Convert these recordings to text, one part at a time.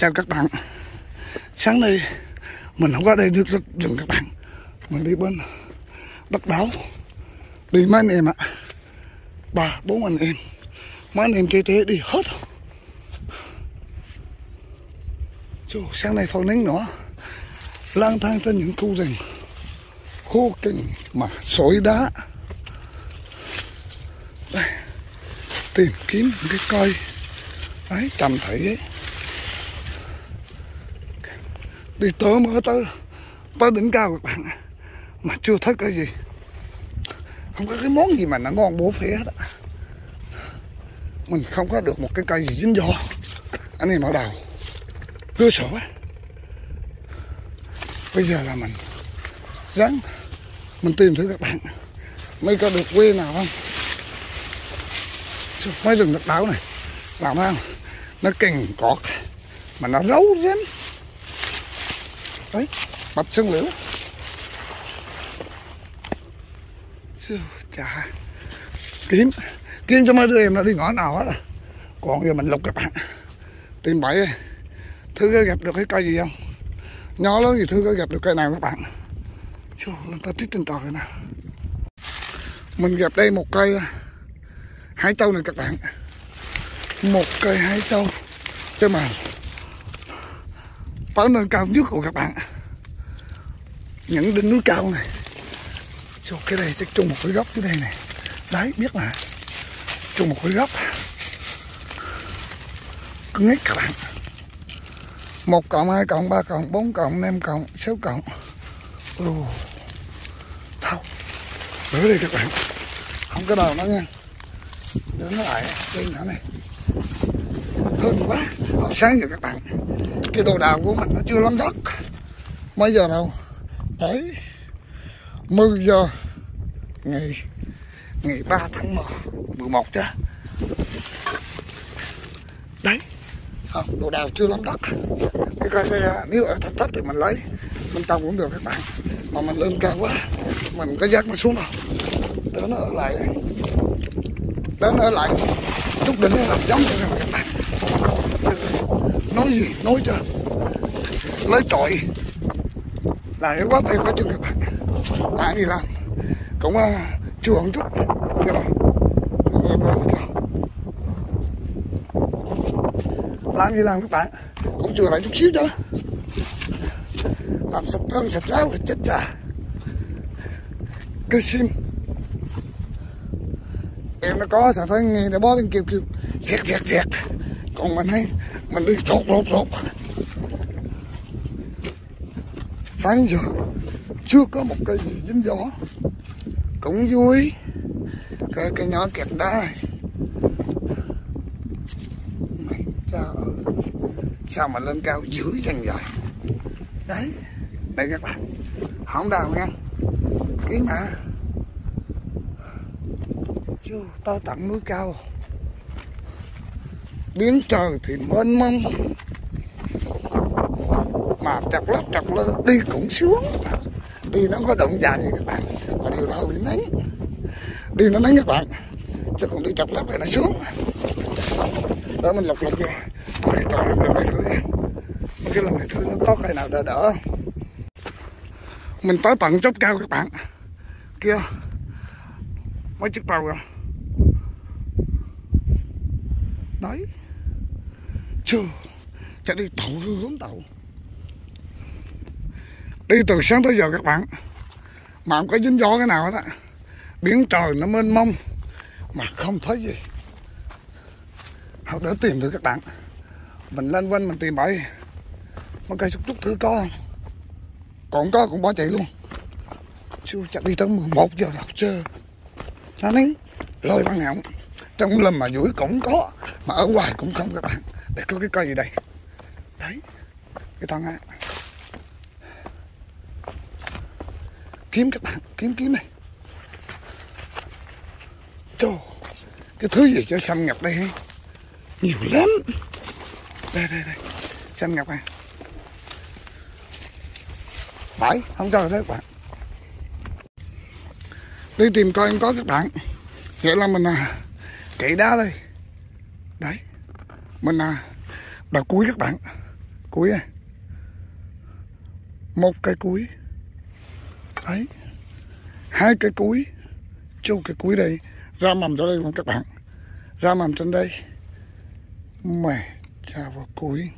chào các bạn. Sáng nay mình không có đây được rất rừng các bạn. Mình đi bên đất đảo đi mấy anh em ạ. Ba bốn anh em. Mấy anh em chơi thế đi hết. Chú, sáng nay phao nắng nữa. Lang thang trên những khu rừng. Khô kinh mà sỏi đá. Đây tìm kiếm những cái cây. Đấy trầm thấy ấy. Đi tới mới tới. Tới đỉnh cao các bạn mà chưa thấy cái gì. Không có cái món gì mà nó ngon bố phế hết á. Mình không có được một cái cây gì dính gió anh em ở đầu cơ sở quá. Bây giờ là mình ráng mình tìm thử các bạn. Mấy có được quê nào không? Mấy rừng đất đảo này, làm sao? Nó cành cọt, mà nó rấu rếm đấy bạch sân nữa. Chà. Kiếm kiếm cho mấy đứa em nó đi ngõ nào hết à. Còn giờ mình lục các bạn. Tìm bẫy thứ có gặp được cái cây gì không? Nhỏ lớn gì thứ có gặp được cây nào các bạn? Chú, lên ta tít trên trời nè. Mình gặp đây một cây hải châu này các bạn. Một cây hải châu cái mà tới nơi cao nhất của các bạn những đỉnh núi cao này. Cho cái đây, chắc chung một cái góc dưới đây này. Đấy, biết mà. Chung một cái góc. Cứng hết các bạn. Một cộng, hai cộng, ba cộng, bốn cộng, năm cộng, sáu cộng. Ồ. Thâu đỡ đi các bạn. Không có đầu nó nha. Đứng nó lại. Đây nữa này hơn quá. Sáng giờ các bạn. Cái đồ đào của mình nó chưa lắm đất. Mấy giờ đâu? Đấy 10 giờ ngày ngày 3 tháng 1 11 chứ. Đấy. Không, đồ đào chưa lắm đất. Cái cây xe nếu ở thấp thấp thì mình lấy. Mình trồng cũng được các bạn. Mà mình lên cao quá mình có giác nó xuống đâu. Đó nó ở lại. Đó nó ở lại. Chút đỉnh nó làm giống cho các bạn nói gì? Nói cho. Lấy trội là cái quá tay quá chân các bạn tại đi làm cũng uh, chưa chút. Nhưng mà em làm làm gì làm các bạn. Cũng chưa lại chút xíu cho. Làm sạch thân sạch ráo sạch chết cha. Cái sim em nó có sao thấy nghe nó bó bên kêu kêu xẹt xẹt xẹt. Còn mình thấy mình đi rột rột rột sáng giờ, chưa có một cây gì dính gió. Cũng vui. Cái cây nhỏ kẹt đá mày, cha ơi, sao mà lên cao dữ dằn vậy? Đấy, đây các bạn. Không đào nha. Kiến mà chưa to tận núi cao biến trời thì mênh mông. Mà chặt lấp chặt lơ đi cũng sướng. Đi nó có động dài gì các bạn mà điều đó bị nắng đi nó nắng các bạn chứ còn đi chặt lấp thì nó sướng. Đó mình lọc lọc vô toàn làm lần này thử mấy cái lần này thử nó có cái nào đỡ đỡ. Mình tới tận chốt cao các bạn. Kia. Mấy chiếc tàu rồi, đấy chưa chạy đi tàu hướng tàu. Đi từ sáng tới giờ các bạn. Mà không có dính gió cái nào hết á. Biển trời nó mênh mông, mà không thấy gì. Học đỡ tìm được các bạn. Mình lên quanh mình tìm bậy một cây xúc trúc thử có còn có cũng bỏ chạy luôn. Chưa chắc đi tới 11 giờ học chưa? Nó nắng lôi băng hỏng trong lâm mà dưới cũng có, mà ở ngoài cũng không các bạn đây có cái cây gì đây? Đấy cái thằng á kiếm các bạn kiếm kiếm này. Trời, cái thứ gì cho xâm nhập đây hay nhiều lắm. Đây đây đây. Xâm nhập này phải không cho thấy các bạn. Đi tìm coi có các bạn. Vậy là mình à. Chạy đá đây. Đấy mình à đào cuối các bạn. Cuối à. một cái cuối đấy. Hai cái cuối chu cái cuối đây. Ra mầm cho đây luôn các bạn. Ra mầm trên đây. Mẹ cha vào cuối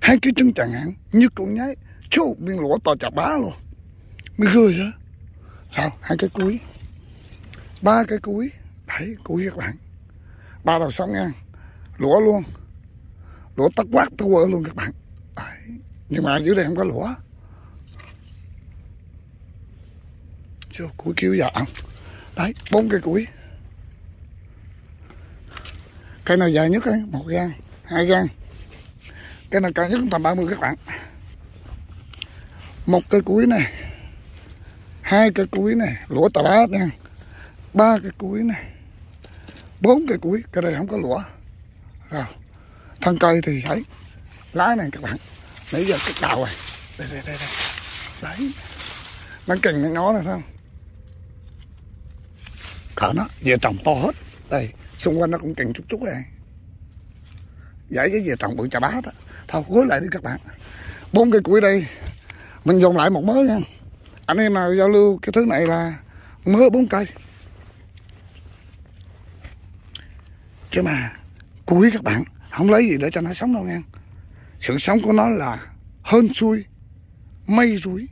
hai cái trứng chẳng hạn như cũng nháy chú, miếng lỗ to chả bá luôn. Mới gươi chứ sao? Hai cái cuối ba cái cuối đấy cuối các bạn ba đầu sóng nha. Lũa luôn. Lũa tắt quát tôi quơ luôn các bạn. Đấy. nhưng mà dưới đây không có lũa. chưa, cuối kiểu dạ. Đấy, bốn cây củi. Cây nào dài nhất ấy một gan hai gan cây nào cao nhất tầm 30 các bạn. Một cây cuối này. Hai cây cuối này. Lũa tà bát nha. Ba cây cuối này bốn cây cuối, cái này không có lũa. Rồi, thân cây thì thấy lá này các bạn. Nãy giờ cái đào này đây đây đây đây. Đấy. Nó cành nó này không cỡ nó về trồng to hết. Đây, xung quanh nó cũng cành chút chút này giải cái về trồng bự chà bá đó. Thôi gối lại đi các bạn. Bốn cây củi đây. Mình dùng lại một mớ nha. Anh em nào giao lưu cái thứ này là mớ bốn cây. Chứ mà cuối các bạn, không lấy gì để cho nó sống đâu nha sự sống của nó là hơn xuôi mây rủi.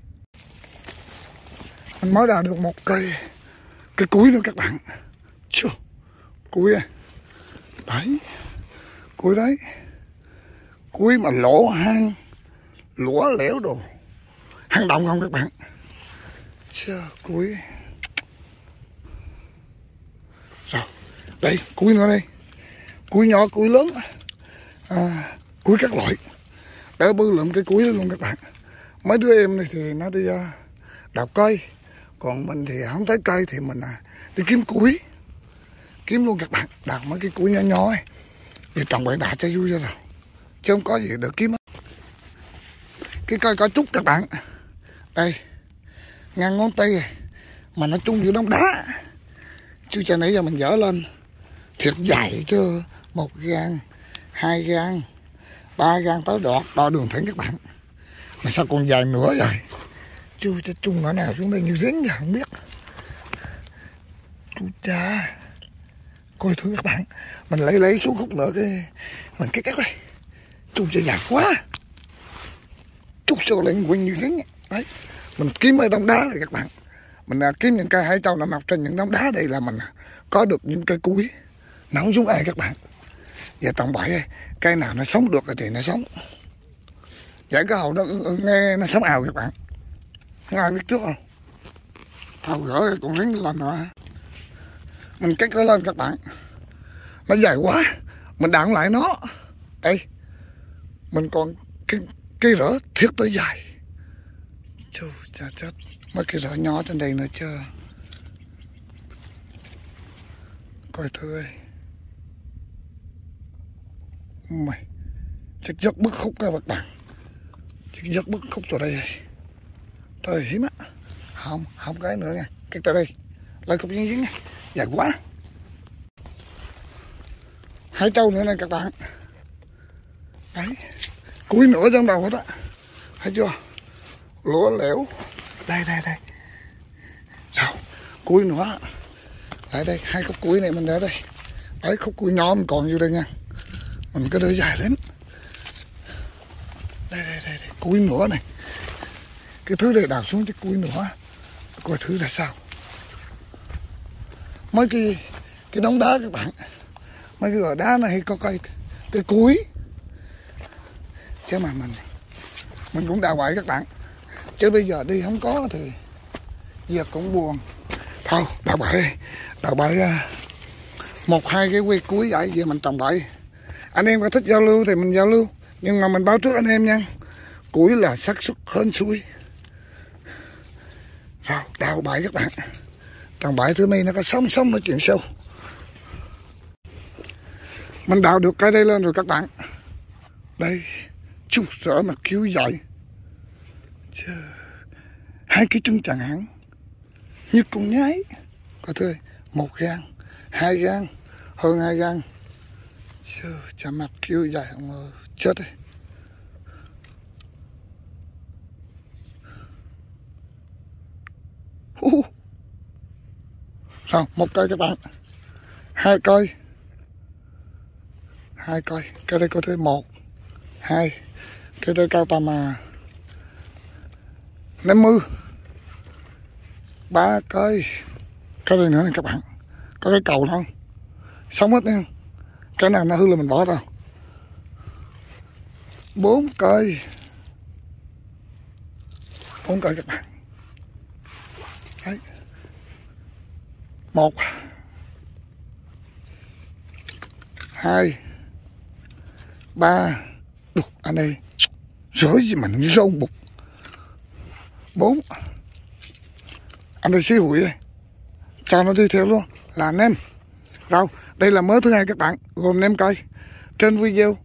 Mình mới đào được một cây cái cuối nữa các bạn. Chưa cuối à. Đấy, cuối đấy. Cuối mà lỗ hang, lũa lẻo đồ. Hang động không các bạn? Chưa cuối. Rồi, đây, cuối nữa đây cuối nhỏ cuối lớn. À, cuối các loại. Đỡ bư lượm cái cuối luôn các bạn. Mấy đứa em này thì nó đi à, uh, đào cây. Còn mình thì không thấy cây thì mình à, đi kiếm củi kiếm luôn các bạn. Đào mấy cái củi nhỏ nhỏ ấy. Thì trồng bậy đã cho vui ra rồi. Chứ không có gì được kiếm hết. Cái cây có trúc các bạn. Đây. Ngang ngón tay à. mà nó chung giữa đống đá. Chứ cho nãy giờ mình dở lên. Thiệt dài chứ một gan hai gan ba gan tới đọt đo đường thẳng các bạn. Mà sao còn dài nữa rồi Chú cho chung ở nào xuống đây như dính rồi không biết. Chú cha coi thử các bạn. Mình lấy lấy xuống khúc nữa cái mình cái cắt đây chú cho dài quá. Chút sơ lên quên như dính đấy mình kiếm ở đống đá này các bạn. Mình à, kiếm những cây hải châu nằm mọc trên những đống đá đây là mình có được những cây cuối. Nó không giống ai các bạn và trồng bậy cây nào nó sống được thì nó sống. Giải cái hầu đó ừ, ừ, nghe nó sống ào các bạn? Không ai biết trước không hầu gỡ còn đứng lên nữa mình cắt nó lên các bạn. Nó dài quá. Mình đặng lại nó. Đây. Mình còn cái cái rỡ thiết tới dài. Chú, chết chết. Mấy cái rỡ nhỏ trên đây nữa chưa coi thử ơi mày, chắc giấc bức khúc cái vật bằng chắc giấc bức khúc chỗ đây thôi hiếm á không không cái nữa nha. Cái tới đây. Lại cục dính dính nha. Dài quá. Hai trâu nữa này các bạn. Đấy. Cuối nữa trong đầu hết á. Thấy chưa? Lúa lẻo. Đây đây đây. Sao cuối nữa lại đây. Hai khúc cuối này mình để đây. Đấy, khúc cuối nhỏ mình còn như đây nha mình cái đôi dài lắm. Đây đây đây, đây. cúi nữa này. Cái thứ này đào xuống cái cúi nữa coi thứ là sao. Mấy cái cái đống đá các bạn. Mấy cái gò đá này có cây cái cúi. Chứ mà mình mình cũng đào bậy các bạn. Chứ bây giờ đi không có thì giờ cũng buồn. Thôi đào bậy đào bậy à, một hai cái que cuối vậy giờ mình trồng bậy anh em có thích giao lưu thì mình giao lưu. Nhưng mà mình báo trước anh em nha. Cuối là xác suất hơn suối rồi, đào bãi các bạn. Trong bãi thứ mi nó có sống sống nó chuyện sâu. Mình đào được cái đây lên rồi các bạn. Đây chút sợ mà cứu dậy. Hai cái trứng chẳng hạn như con nhái. Có thôi, một gan hai gan hơn hai gan Chứ, chả mặt kêu dài ông ơi chết đấy uh. rồi một cây các bạn. Hai cây. Hai cây. Cái đây có thể một hai. Cây đây cao tầm à năm mươi. Ba cây. Cái đây nữa này các bạn. Có cái cầu không sống hết nha cái nào nó hư là mình bỏ ra, bốn cây. Bốn cây các bạn. Đấy. một. Hai. Ba. Đục, anh đây rối gì mà nó rông bục. Bốn. Anh đây xí hủi, đây. Cho nó đi theo luôn. Là anh em. Rau đây là mới thứ hai các bạn gồm nem cây trên video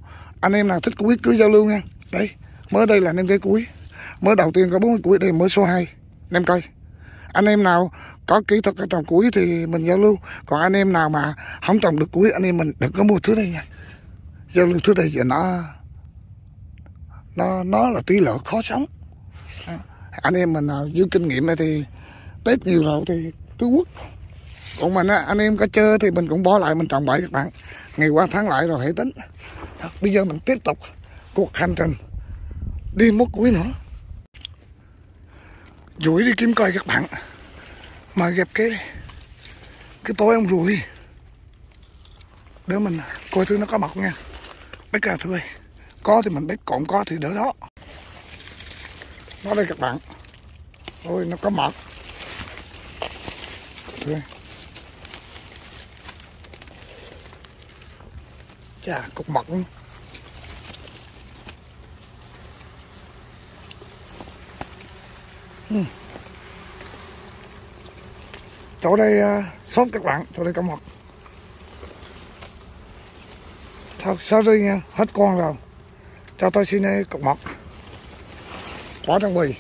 anh em nào thích cuối cứ giao lưu nha. Đây mới đây là nem cây cuối. Mới đầu tiên có bốn cuối đây mới số 2 nem cây anh em nào có kỹ thuật trồng cuối thì mình giao lưu. Còn anh em nào mà không trồng được cuối anh em mình đừng có mua thứ đây nha. Giao lưu thứ đây giờ nó nó nó là tỷ lệ khó sống. À, anh em mình nào dưới kinh nghiệm này thì tết nhiều rồi thì cứ quất còn mình anh em có chơi thì mình cũng bỏ lại, mình trồng bẫy các bạn. Ngày qua tháng lại rồi, hãy tính. Bây giờ mình tiếp tục cuộc hành trình. Đi mốt cuối nữa. Rủi đi kiếm coi các bạn. Mà gặp cái cái tối ông rủi. Để mình, coi thứ nó có mọc nha. Bách ra thôi. Có thì mình bách, còn có thì đỡ đó. Nó đây các bạn. Ôi, nó có mọc thôi. Chà cục mật ừ. chỗ đây à, uh, sốt các bạn chỗ đây có mật. Sao đây nha hết con rồi. Cho tôi xin đây cục mật. Bỏ trong bì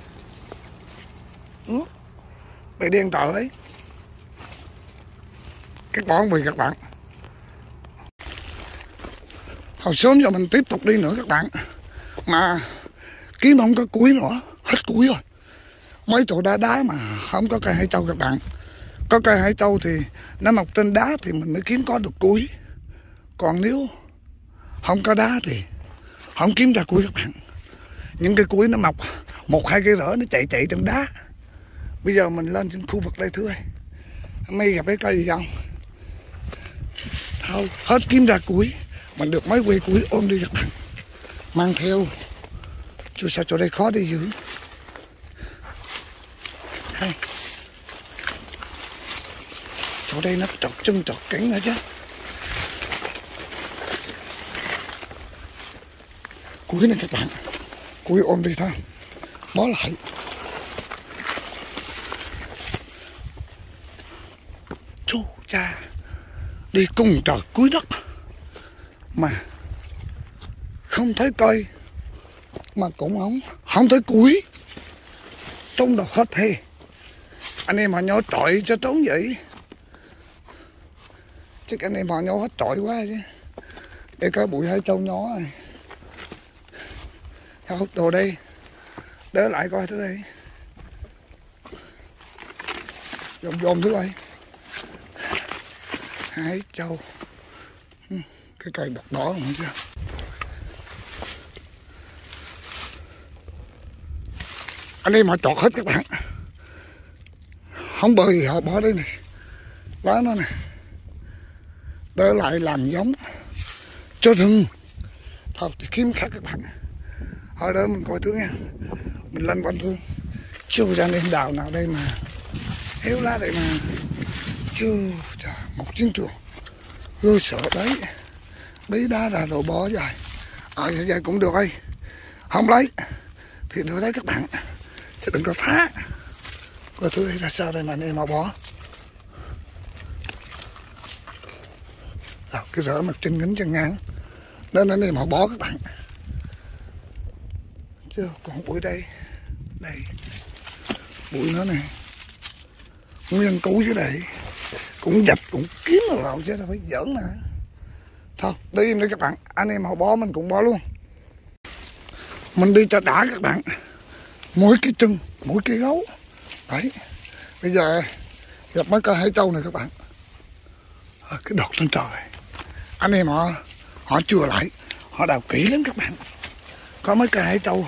bị ừ. điên tở ấy cái bỏ bì các bạn hồi sớm giờ mình tiếp tục đi nữa các bạn. Mà kiếm không có cuối nữa, hết cuối rồi. Mấy chỗ đá đá mà không có cây hải châu các bạn. Có cây hải châu thì nó mọc trên đá thì mình mới kiếm có được cuối. Còn nếu không có đá thì không kiếm ra cuối các bạn. Những cái cuối nó mọc một hai cây rỡ nó chạy chạy trong đá. Bây giờ mình lên trên khu vực đây thứ ơi. Mày gặp cái cây gì không? Thôi, hết kiếm ra cuối mình được mấy que cuối ôm đi các bạn mang theo. Chú sao chỗ đây khó đi giữ hay. Chỗ đây nó trọt chân trọt cánh nữa chứ. Cuối này các bạn, cuối ôm đi thôi. Bó lại. Chú cha, đi cùng trời, cuối đất mà, không thấy cây mà cũng không không thấy cuối. Trong đầu hết thề anh em họ nhỏ trọi cho trốn vậy. Chứ anh em họ nhỏ hết trọi quá chứ. Để có bụi hai trâu nhỏ rồi. Thôi đồ đây đỡ lại coi thứ đây dòm dòm thứ đây hai trâu cái cây đỏ đỏ không chưa anh em họ chọt hết các bạn. Không bơi họ bỏ đây này. Lá nó này. Đỡ lại làm giống cho rừng. Thôi, thì kiếm khác các bạn. Hỏi đỡ mình coi thứ nha. Mình lên quanh thương chưa ra nên đào nào đây mà. Héo lá đây mà. Chưa một chiến trường. Cơ sợ đấy bí đá ra đồ bó dài. Ở à, dài cũng được ấy. Không lấy thì đưa đấy các bạn. Chứ đừng có phá. Coi thứ ra sao đây mà anh em mà bó rồi cái rỡ mặt trên ngính chân ngang. Nên anh em họ bó các bạn. Chứ còn bụi đây đây bụi nó này nguyên cứu dưới đây cũng dập cũng kiếm rồi chứ đâu phải giỡn nè thôi đi im đi các bạn. Anh em họ bó mình cũng bó luôn. Mình đi cho đã các bạn. Mỗi cái chân mỗi cái gấu. Đấy. Bây giờ gặp mấy cây hải châu này các bạn. À, cái đọt trên trời. Anh em họ họ chừa lại. Họ đào kỹ lắm các bạn. Có mấy cây hải châu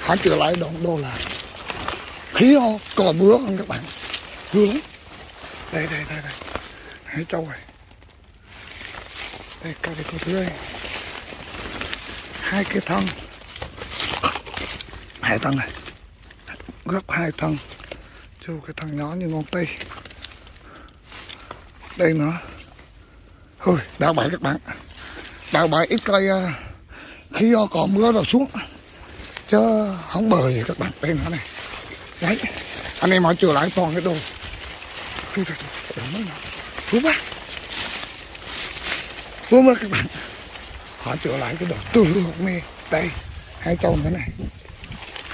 họ chừa lại đoạn đô là khí ho cò bứa không các bạn. Vui lắm. Đây đây đây đây. Hải châu này đây cả cái cột thứ hai cái thân. Hai thân này. Gấp hai thân. Cho cái thân nhỏ như ngón tay đây nữa. Thôi đào bãi các bạn. Đào bãi ít cây à, khi do có mưa rồi xuống chứ không bờ gì các bạn. Đây nữa này. Đấy. Anh em họ chừa lại toàn cái đồ. Ui, trời, trời, trời, Phú bác Phú bác các bạn. Họ trở lại cái đồ tư lương mê. Đây, Hai trâu nữa này.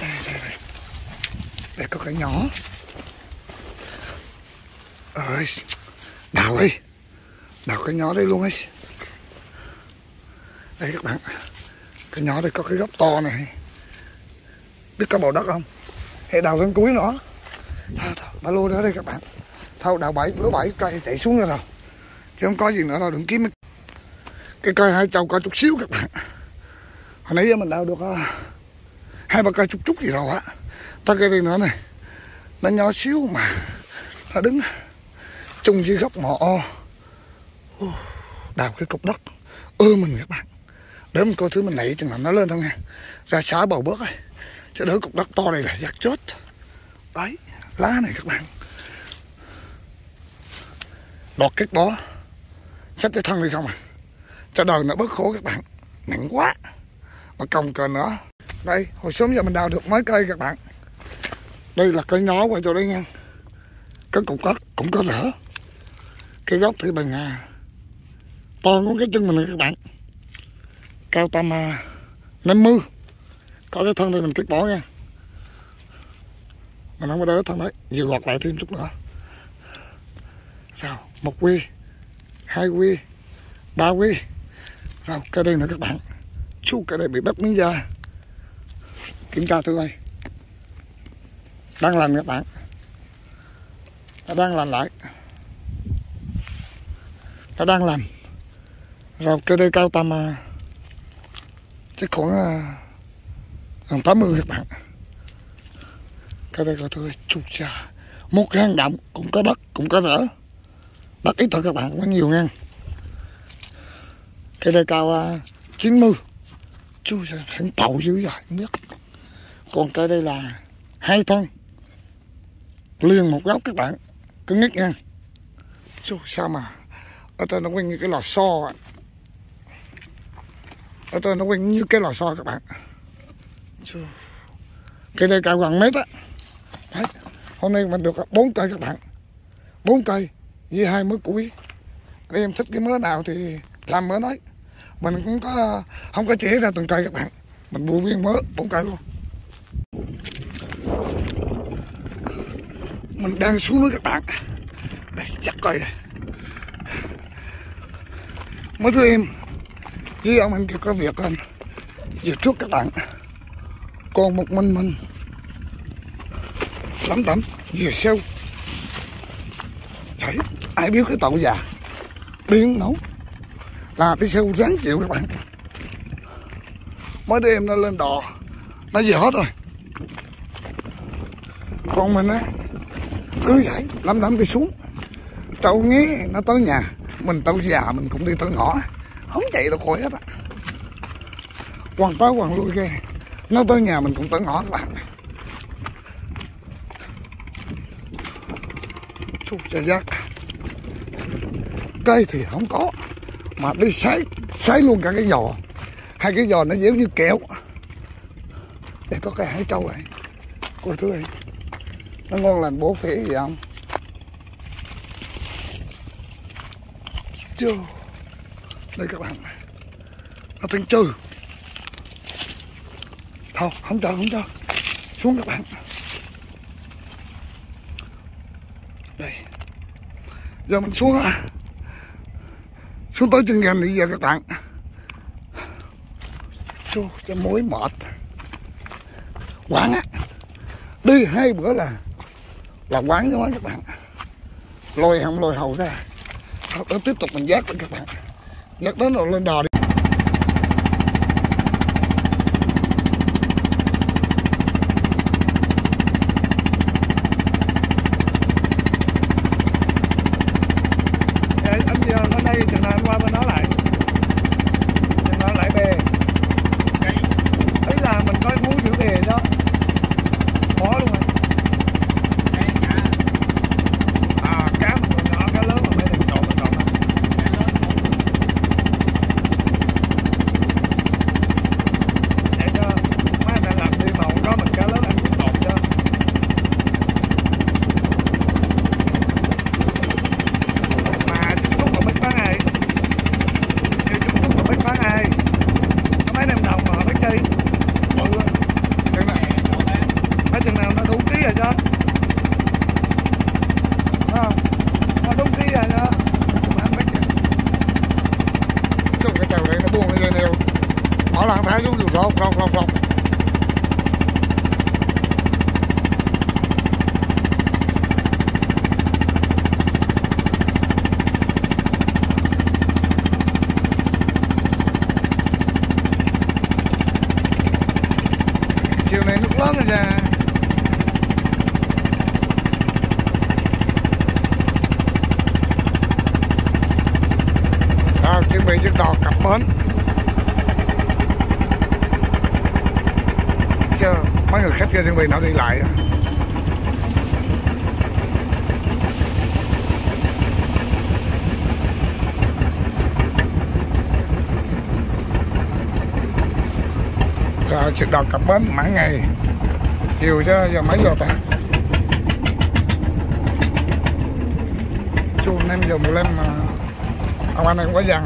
Đây đây đây. Đây có cái nhỏ. Ơi, Đào ơi Đào cái nhỏ đây luôn ấy. Đây các bạn. Cái nhỏ đây có cái gốc to này. Biết có bầu đất không? Hãy đào đến cuối nữa. Thôi thôi, Ba lô đó đây các bạn. Thôi, đào bảy bữa bảy, cây chạy xuống rồi. Chứ không có gì nữa đâu, đừng kiếm cái cây hai chậu cả chút xíu các bạn. Hồi nãy giờ mình đào được uh, hai ba cây chút chút gì đâu á. Ta cây này nữa này nó nhỏ xíu mà nó đứng chung dưới gốc mỏ đào cái cục đất ơ mình các bạn. Để mình coi thứ mình nảy chừng nào nó lên thôi nha. Ra xá bầu bớt rồi chứ đỡ cục đất to này là giặt chết đấy lá này các bạn. Đọt kết bó. Xách cái thân đi không à? Cho đời nó bớt khổ các bạn. Nặng quá. Mà còng cờ nữa. Đây hồi sớm giờ mình đào được mấy cây các bạn. Đây là cây nhỏ qua cho đây nha. Cái cục đất cũng có rỡ cái gốc thì bằng à, to ngón cái chân mình này các bạn. Cao tầm à, 50 có cái thân đây mình kết bỏ nha. Mình không có đỡ thân đấy. Vừa gọt lại thêm chút nữa. Sao một quy hai quy ba quy rồi cái đây nữa các bạn. Chú, cái đây bị bắp miếng da. Kiểm tra thử coi. Đang lành các bạn. Nó đang lành lại. Nó đang lành. Rồi, cái đây cao tầm à, chắc khoảng à, gần 80 các bạn. Cái đây coi thôi chú cha. Một hang động cũng có đất, cũng có rỡ đất ít thôi các bạn có nhiều ngang cái đây cao uh, 90 chú sẵn tàu dữ rồi nhất. Còn cái đây là hai thân liền một góc các bạn. Cứng nhất nha. Chú sao mà ở trên nó quanh như cái lò xo ở trên nó quanh như cái lò xo các bạn. Chú cái đây cao gần mét á. Đấy. hôm nay mình được bốn cây các bạn. Bốn cây với hai mớ củi. Các em thích cái mớ nào thì làm mớ đấy mình cũng có, không có chế ra từng cây các bạn. Mình mua viên mới bốn cây luôn. Mình đang xuống nước các bạn. Đây, chắc coi mới đứa em. Với ông anh kia có việc anh về trước các bạn. Còn một mình mình. Lắm lắm về sâu thấy ai biết cái tàu già. Điên nấu là đi sâu ráng chịu các bạn. Mới đêm nó lên đò. Nó về hết rồi. Còn mình á, cứ vậy lắm lắm đi xuống. Tao nghe nó tới nhà. Mình tao già, mình cũng đi tới ngõ. Không chạy đâu khỏi hết á. Quằn tới quằn lui ghê. Nó tới nhà mình cũng tới ngõ các bạn. Chút trời giác. Cây thì không có mà đi sấy sấy luôn cả cái giò. Hai cái giò nó giống như kẹo. Để có cái hải trâu này coi thứ này nó ngon lành bổ phế gì không? Chưa đây các bạn nó tên trừ thôi, không cho không cho. Xuống các bạn. Đây. Giờ mình xuống à xuống tới chân gần bây giờ các bạn Chú, cho mối mệt. Quán á đi hai bữa là là quán cho các bạn. Lôi không lôi hầu ra. Đó tiếp tục mình dắt các bạn. Giác đến rồi lên đò đi anh giờ bên đây chừng nào anh qua bên đó lại chừng nào lại bè ý là mình có thú giữ bè đó khó luôn rồi à cá mình còn nhỏ cá lớn mà mấy thằng trộn nó trộn á để cho mấy anh làm đi mà không có mình cá lớn anh cũng trộn cho mà Trung Quốc còn biết bán ai Như Trung Quốc còn biết bán ai có mấy năm đồng mà họ biết chi bự á. chừng nào mấy chừng nào nó đủ ký rồi chứ à, nó đúng ký rồi đó mà anh biết xong cái tàu này nó buông lên nêu mở lạng thái xuống rột rột rột rột chiều này nước lớn rồi nha à, chuẩn bị chiếc đò cập bến. Chưa mấy người khách kia chuẩn bị nó đi lại rồi chiếc đò cập bến mãi ngày. Chiều chứ giờ mấy giờ ta? Chu năm giờ mười lăm mà. Ông anh em có dàn